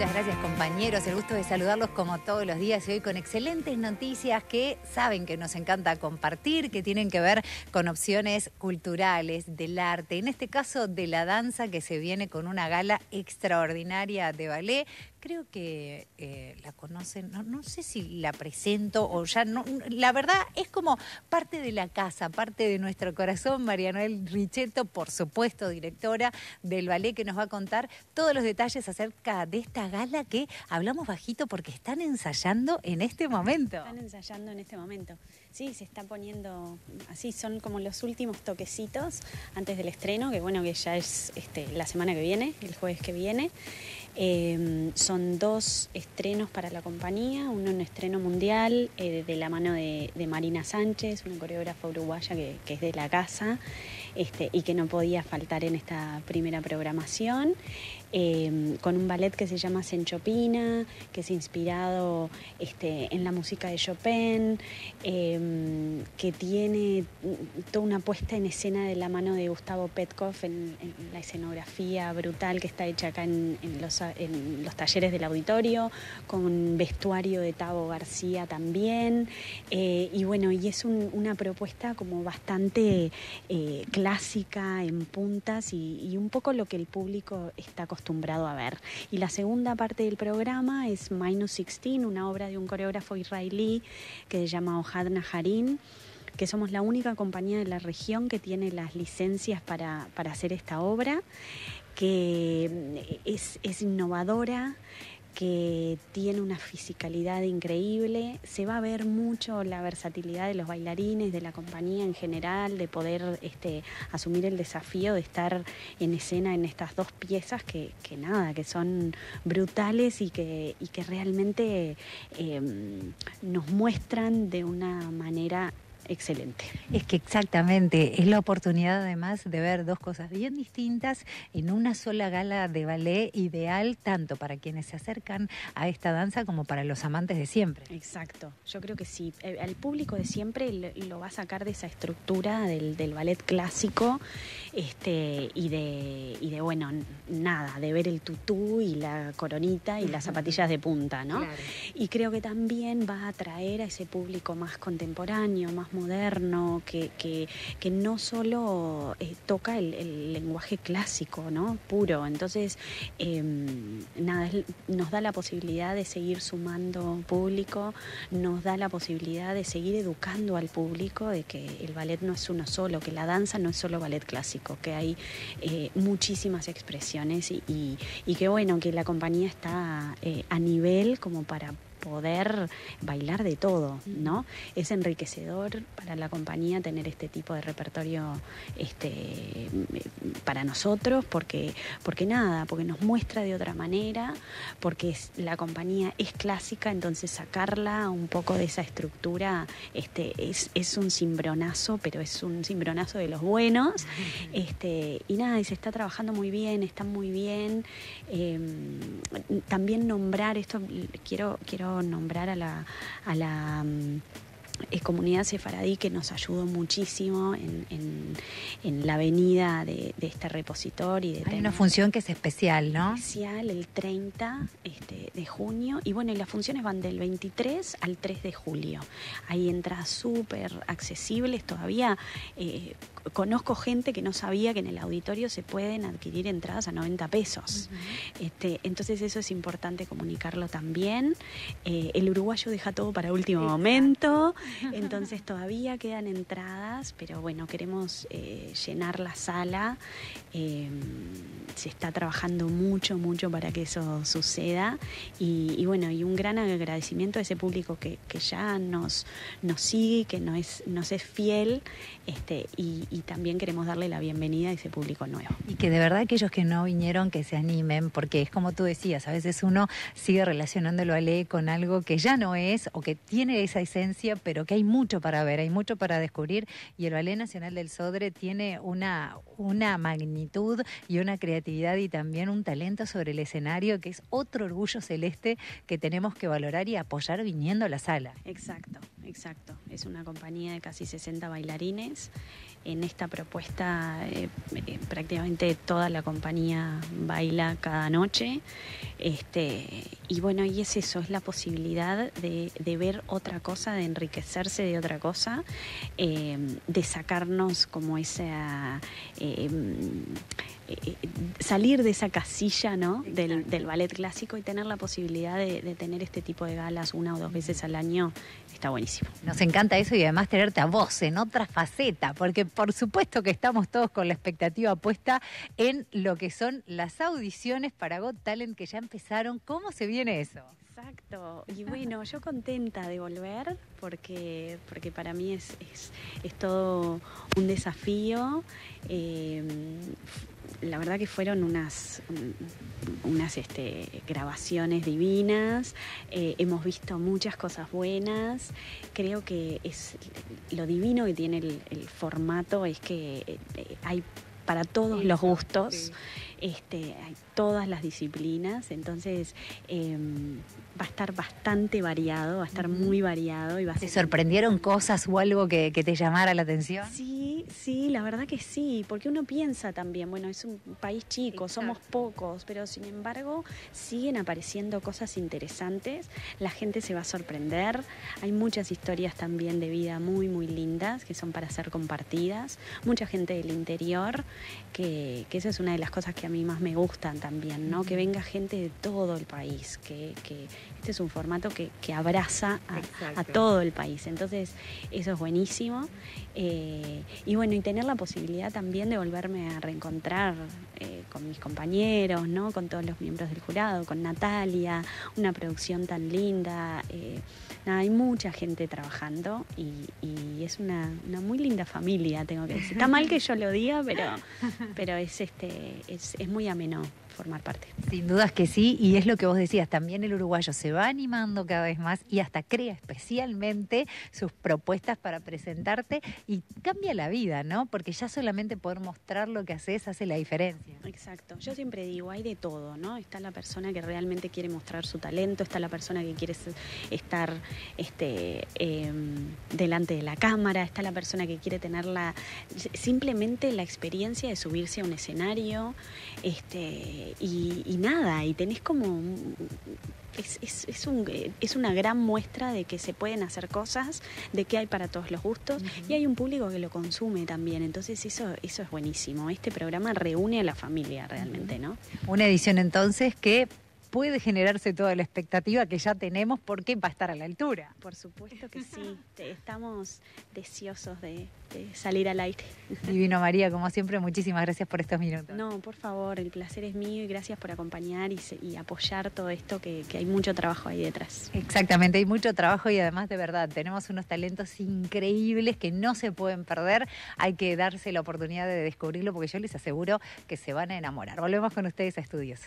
Muchas gracias compañeros, el gusto de saludarlos como todos los días y hoy con excelentes noticias que saben que nos encanta compartir, que tienen que ver con opciones culturales, del arte, en este caso de la danza que se viene con una gala extraordinaria de ballet creo que eh, la conocen, no, sé si la presento o ya no, la verdad es como parte de la casa, parte de nuestro corazón, María Noel Richetto, por supuesto, directora del ballet, que nos va a contar todos los detalles acerca de esta gala que hablamos bajito porque están ensayando en este momento. Están ensayando en este momento. Sí, se está poniendo así, son como los últimos toquecitos antes del estreno, que bueno, que ya es este, la semana que viene, el jueves que viene. Em, son dos estrenos para la compañía, uno un estreno mundial eh, de la mano de, Marina Sánchez, una coreógrafa uruguaya que, es de la casa este, y que no podía faltar en esta primera programación. Em, con un ballet que se llama Senchopina, que es inspirado este, en la música de Chopin, em, que tiene toda una puesta en escena de la mano de Gustavo Petkov en, la escenografía brutal que está hecha acá en, los, talleres del auditorio, con vestuario de Tavo García también. Eh, y bueno, y es una propuesta como bastante eh, clásica, en puntas y, y un poco lo que el público está acostumbrado acostumbrado a ver. Y la segunda parte del programa es Minus 16, una obra de un coreógrafo israelí que se llama Ohad Naharin que somos la única compañía de la región que tiene las licencias para, para hacer esta obra, que es, es innovadora, que tiene una fisicalidad increíble. Se va a ver mucho la versatilidad de los bailarines, de la compañía en general, de poder este, asumir el desafío de estar en escena en estas dos piezas que, nada, que son brutales y que, y que realmente em, nos muestran de una manera excelente. Es que exactamente, es la oportunidad además de ver dos cosas bien distintas en una sola gala de ballet ideal tanto para quienes se acercan a esta danza como para los amantes de siempre. Exacto, yo creo que sí. Eh, al público de siempre lo va a sacar de esa estructura del, ballet clásico este, y, de, y de, bueno, nada, de ver el tutú y la coronita y las zapatillas de punta, ¿no? Y creo que también va a atraer a ese público más contemporáneo, más moderno, que, que, no solo eh, toca el, lenguaje clásico, ¿no? Puro. Entonces, em, nada, nos da la posibilidad de seguir sumando público, nos da la posibilidad de seguir educando al público de que el ballet no es uno solo, que la danza no es solo ballet clásico, que hay eh, muchísimas expresiones y, y, que bueno, que la compañía está eh, a nivel como para poder bailar de todo, ¿no? Es enriquecedor para la compañía tener este tipo de repertorio este, para nosotros, porque, porque nada, porque nos muestra de otra manera, porque la compañía es clásica, entonces sacarla un poco de esa estructura este, es, es un cimbronazo, pero es un cimbronazo de los buenos. Este, y nada, y se está trabajando muy bien, está muy bien. Em, también nombrar esto, quiero, quiero nombrar a la, a la es comunidad sefaradí que nos ayudó muchísimo en, en, la venida de, este repositorio. Hay una función que es especial, ¿no? Especial, el 30 este, de junio. Y bueno, y las funciones van del 23 al 3 de julio. Hay entradas súper accesibles todavía. Eh, conozco gente que no sabía que en el auditorio se pueden adquirir entradas a 90 pesos. este, entonces eso es importante comunicarlo también. Eh, el uruguayo deja todo para último momento, entonces todavía quedan entradas, pero bueno, queremos eh, llenar la sala. Em, se está trabajando mucho, mucho para que eso suceda. Y, bueno, y un gran agradecimiento a ese público que, ya nos, nos sigue, que nos es, nos es fiel este, y, y también queremos darle la bienvenida a ese público nuevo. Y que de verdad aquellos que no vinieron, que se animen, porque es como tú decías, a veces uno sigue relacionándolo a ley con algo que ya no es o que tiene esa esencia, pero que hay mucho para ver, hay mucho para descubrir y el Ballet Nacional del Sodre tiene una, una magnitud y una creatividad y también un talento sobre el escenario que es otro orgullo celeste que tenemos que valorar y apoyar viniendo a la sala. Exacto, exacto. Es una compañía de casi 60 bailarines en esta propuesta eh, eh, prácticamente toda la compañía baila cada noche. Este, y bueno, y es eso, es la posibilidad de, ver otra cosa, de enriquecerse de otra cosa, eh, de sacarnos como esa salir de esa casilla ¿no? Del, ballet clásico y tener la posibilidad de, tener este tipo de galas una o dos veces al año está buenísimo. Nos encanta eso y además tenerte a vos en otra faceta, porque por supuesto que estamos todos con la expectativa puesta en lo que son las audiciones para Got Talent que ya empezaron. ¿Cómo se viene eso? Exacto. Y bueno, yo contenta de volver porque, porque para mí es, es, todo un desafío. Eh, la verdad que fueron unas, unas este, grabaciones divinas, eh, hemos visto muchas cosas buenas, creo que es lo divino que tiene el, formato es que eh, hay para todos los gustos, este, hay todas las disciplinas, entonces em, va a estar bastante variado, va a estar muy variado. Y va a ¿Te sorprendieron cosas o algo que, que, te llamara la atención? Sí, sí, la verdad que sí, porque uno piensa también, bueno, es un país chico, somos pocos, pero sin embargo siguen apareciendo cosas interesantes, la gente se va a sorprender, hay muchas historias también de vida muy, muy lindas que son para ser compartidas, mucha gente del interior, que, que esa es una de las cosas que a mí más me gustan también, ¿no? Que venga gente de todo el país, que, que este es un formato que, abraza a, todo el país. Entonces, eso es buenísimo. Eh, y bueno, y tener la posibilidad también de volverme a reencontrar eh, con mis compañeros, ¿no? con todos los miembros del jurado, con Natalia, una producción tan linda. Eh, hay mucha gente trabajando y, es una, muy linda familia, tengo que decir. Está mal que yo lo diga, pero, pero es, este, es, es muy ameno formar parte. Sin dudas que sí, y es lo que vos decías, también el uruguayo se va animando cada vez más y hasta crea especialmente sus propuestas para presentarte y cambia la vida, ¿no? Porque ya solamente poder mostrar lo que haces hace la diferencia. Exacto, yo siempre digo, hay de todo, ¿no? Está la persona que realmente quiere mostrar su talento, está la persona que quiere estar este, em, delante de la cámara, está la persona que quiere tener la, simplemente la experiencia de subirse a un escenario, este, y, nada, y tenés como... Es, es, un, es, una gran muestra de que se pueden hacer cosas, de que hay para todos los gustos y hay un público que lo consume también. Entonces eso, eso es buenísimo. Este programa reúne a la familia realmente, ¿no? Una edición entonces que puede generarse toda la expectativa que ya tenemos porque va a estar a la altura. Por supuesto que sí, estamos deseosos de, salir al aire. Divino María, como siempre, muchísimas gracias por estos minutos. No, por favor, el placer es mío y gracias por acompañar y, apoyar todo esto, que, que hay mucho trabajo ahí detrás. Exactamente, hay mucho trabajo y además de verdad tenemos unos talentos increíbles que no se pueden perder. Hay que darse la oportunidad de descubrirlo porque yo les aseguro que se van a enamorar. Volvemos con ustedes a estudios.